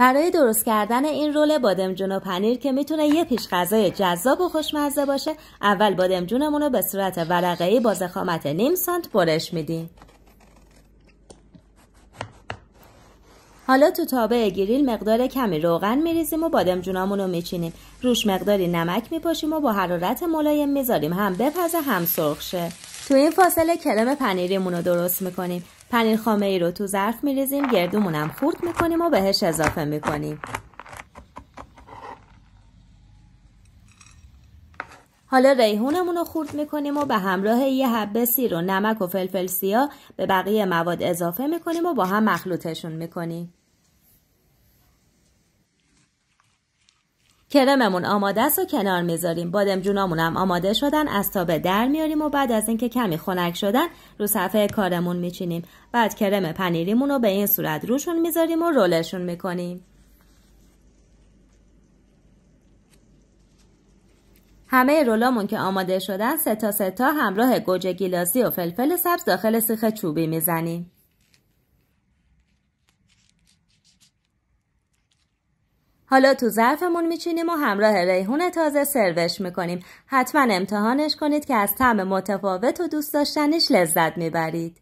برای درست کردن این رول بادمجون و پنیر که می‌تونه یه پیش غذای جذاب و خوشمزه باشه اول بادمجونمون رو به صورت ورقه‌ای با زخامت نیم سانت برش میدیم. حالا تو تابه گریل مقدار کمی روغن میریزیم و بادمجونامون میچینیم. روش مقداری نمک میپاشیم و با حرارت ملایم می‌ذاریم. هم بپزه هم سرخ شه. تو این فاصله کرم پنیریمون رو درست می‌کنیم پنیر خامه ای رو تو ظرف میریزیم گردومونم خورد می‌کنیم و بهش اضافه می‌کنیم حالا ریحونمون رو خورد می‌کنیم و به همراه یه حبه سیر و نمک و فلفل سیاه به بقیه مواد اضافه می‌کنیم و با هم مخلوطشون می‌کنیم. کرممون آماده است و کنار می‌ذاریم. بادمجونامون هم آماده شدن. از تابه در میاریم و بعد از اینکه کمی خنک شدن رو صفحه کارمون میچینیم. بعد کرم پنیریمون رو به این صورت روشون می‌ذاریم و رولشون می‌کنیم. همه رولامون که آماده شدن سه تا سه تا همراه گوجه گیلاسی و فلفل سبز داخل سیخ چوبی می‌زنیم. حالا تو ظرفمون میچینیم و همراه ریحون تازه سروش می‌کنیم. حتما امتحانش کنید که از طعم متفاوت و دوست داشتنش لذت می‌برید.